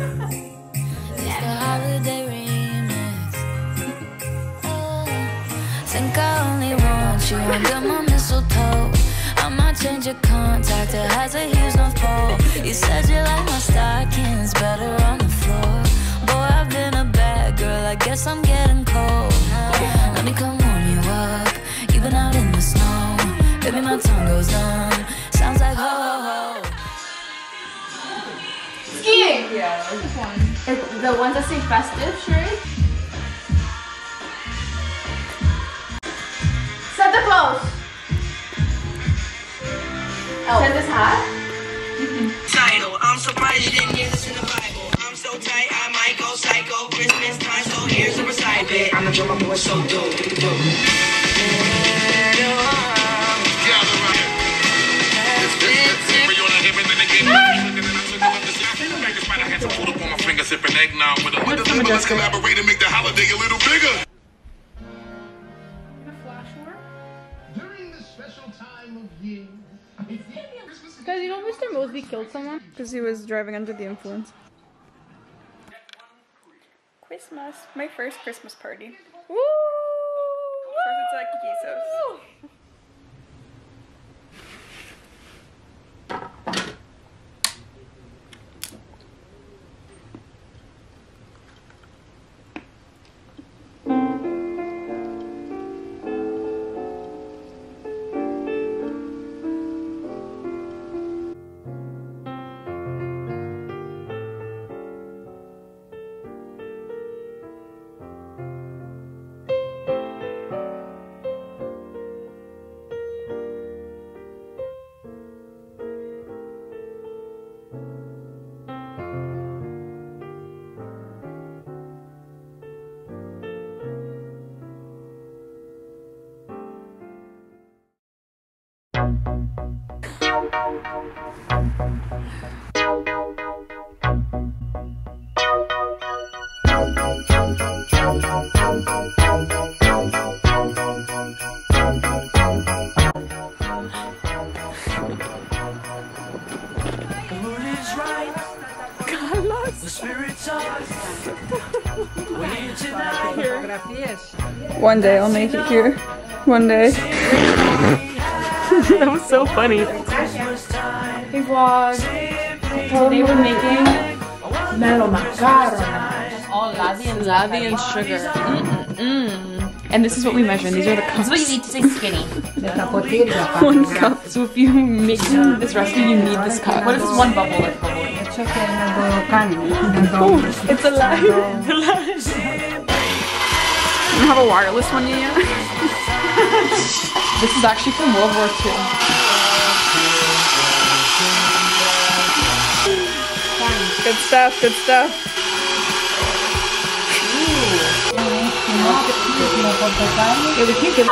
It's holiday remix. Oh, think I only want you under my mistletoe. I might change your contact. You said you like my stockings better on the floor. Boy, I've been a bad girl. I guess I'm getting cold. Let me come warm you up. You've been out in the snow. Baby, my tongue goes numb. Yeah, which one? It, the ones that say festive, sure. Santa Claus! Oh. Santa's hat? title. I'm surprised you didn't hear this in the Bible. I'm so tight, I might go psycho. Christmas time, so here's a recipe. I'm a drummer boy, so dope, dope. Let's collaborate and make the holiday a little bigger. During this special time of year, Guys, you know Mr. Mosby killed someone? Because he was driving under the influence. Christmas. My first Christmas party. Woo! First it's like Kikisos. One day I'll make it here. One day. that was so funny. Hey vlog. Today we're making melomakarona. All laddy and Laddy and sugar. Mm-mm-mm. And this is what we measure. These are the cups. That's what you need to say skinny. One cup. So if you make this recipe, you need this cup. What is this one bubble like bubble? Oh, it's alive. It's alive. You don't have a wireless one yet? this is actually from World War II. Good stuff, good stuff. Yeah, we can't get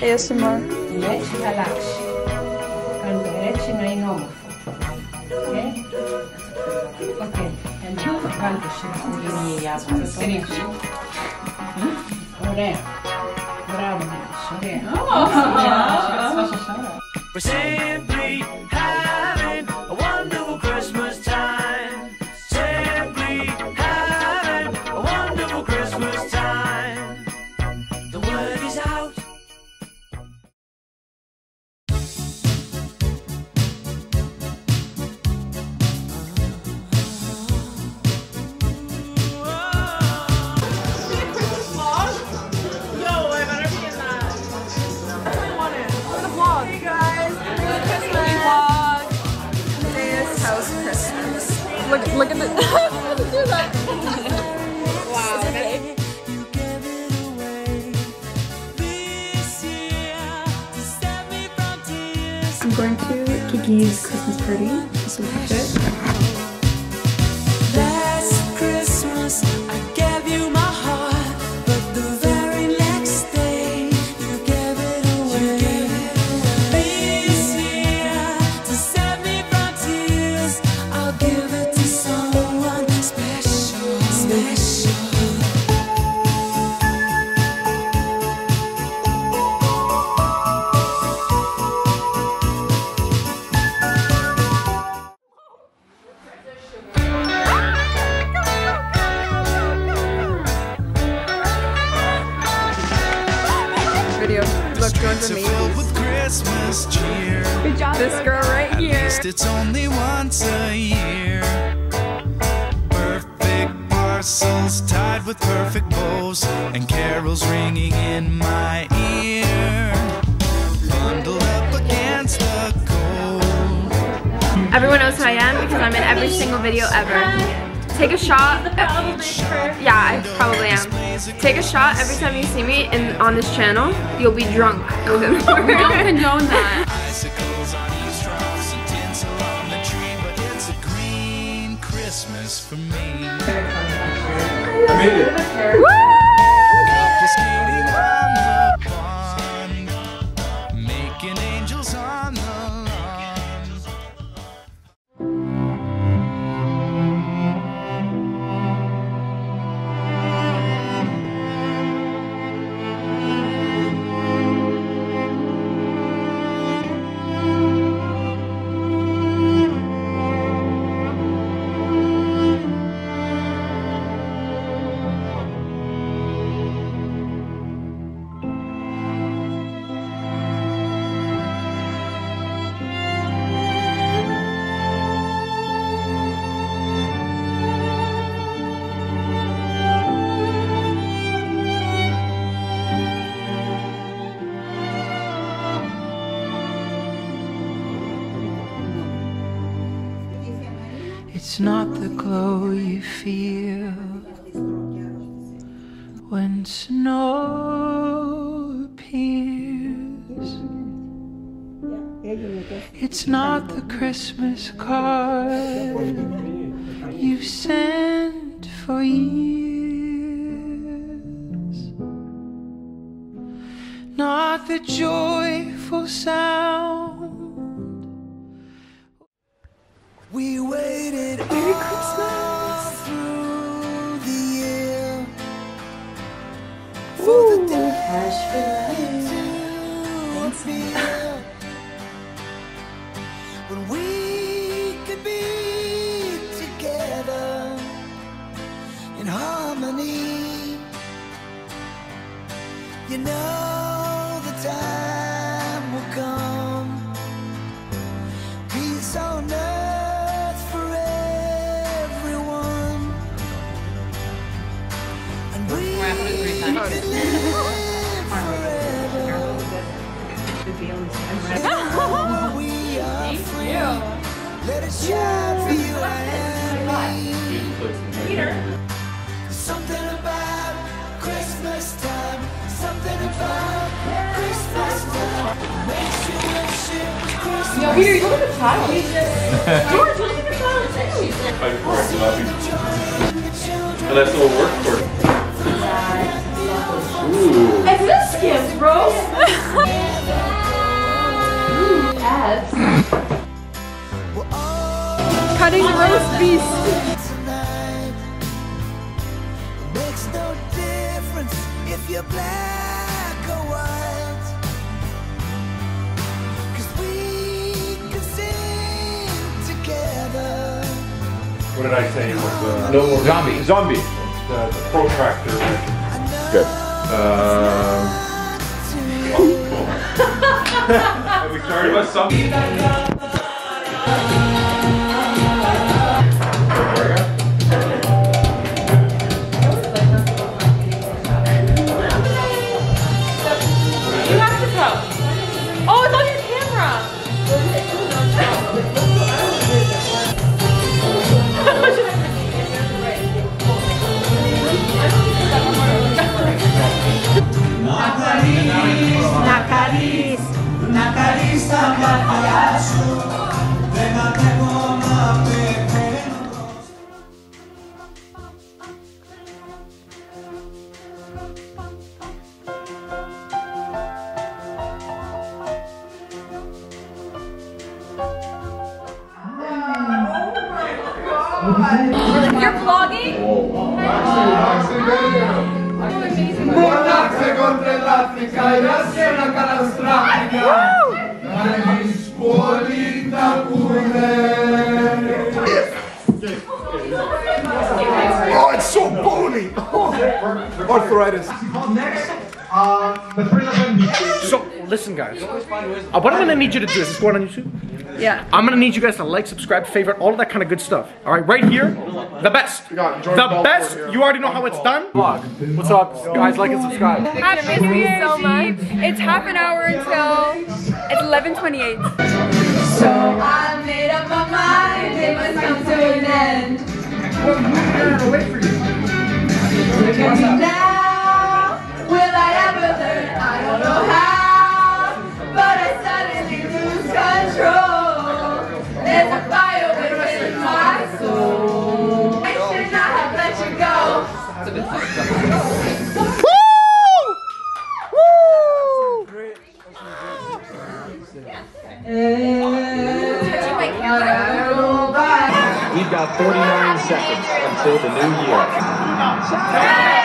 ASMR. Leche galaxy. Calderechi Kardeşim Ulimi'yi yazmış. Senin kızın. Oraya. Bravo. Oraya. Oraya. Oraya. Oraya. Oraya. I'm going to Kiki's Christmas party. Look at it. Right least it's only once a year. Perfect parcels tied with perfect bows, and carols ringing in my ear. Bundled up against the cold. Everyone knows who I am because I'm in every single video ever. Take a shot. Yeah, I probably am. Take a shot every time you see me in, on this channel. You'll be drunk within Don't condone that. Couple not the glow you feel when snow appears. It's not the Christmas card you've sent for years. Not the joyful sound when we could be together in harmony. You know time. Makes you wish it was Christmas. Yo, Peter, you look at the child. George, look at the child. And that's all work for It's this skips, bro. Ooh, ads. Cutting roast beef. Makes no difference if you're black or white. What did I say? It was uh, no zombie. Zombie. The, the protractor. Good. Um. Have we started about something? Monarce contro l'Africa, i nazione catastrofica. Dagli scuoli da pure. Oh, it's so bony! Oh, arthritis. Next, Uh, the three of them. So listen, guys. Uh, what I'm gonna need you to do is this going on YouTube. Yeah. I'm gonna need you guys to like, subscribe, favorite, all of that kind of good stuff. All right, right here, the best. The best. You already know how it's done. Vlog. What's up, guys? Like and subscribe. Happy New Year so much. It's half an hour until it's 11:28. So I made up my mind. It must come to an end. Look at me now. Will I ever learn? I don't know how, seconds until the new year.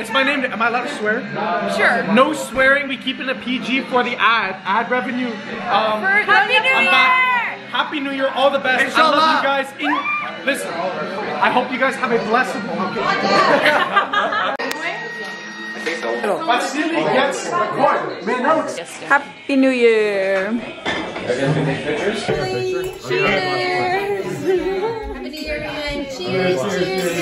It's my name. Am I allowed to swear? Sure. No swearing. We keep it a PG for the ad. Ad revenue. Um, For Happy New I'm Year! back. Happy New Year. All the best. I love you guys. In, listen, I hope you guys have a blessed. But still, it gets recorded. Man. Happy New Year. Then one foggy Christmas Eve, seeing a Peppa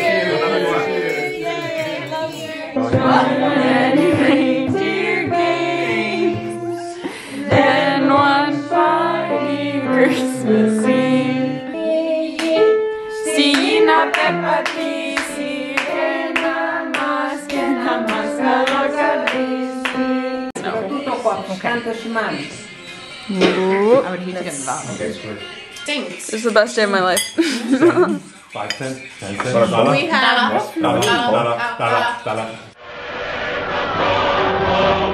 mami. I would hate to get involved. This is the best day of my life. Five cents, ten cents. We have. Oh.